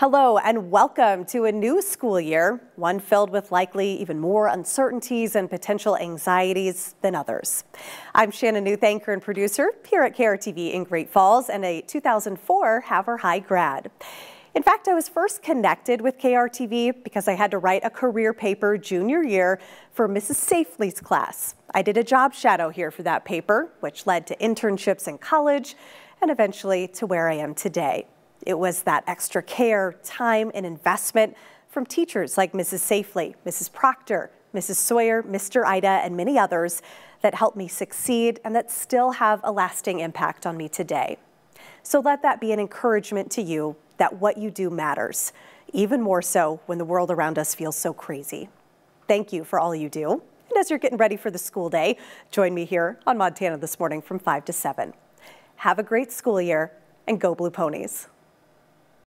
Hello and welcome to a new school year, one filled with likely even more uncertainties and potential anxieties than others. I'm Shannon Newth, anchor and producer here at KRTV in Great Falls and a 2004 Havre High grad. In fact, I was first connected with KRTV because I had to write a career paper junior year for Mrs. Safely's class. I did a job shadow here for that paper, which led to internships in college and eventually to where I am today. It was that extra care, time, and investment from teachers like Mrs. Safely, Mrs. Proctor, Mrs. Sawyer, Mr. Ida, and many others that helped me succeed and that still have a lasting impact on me today. So let that be an encouragement to you that what you do matters, even more so when the world around us feels so crazy. Thank you for all you do. And as you're getting ready for the school day, join me here on Montana this morning from 5 to 7. Have a great school year and go Blue Ponies.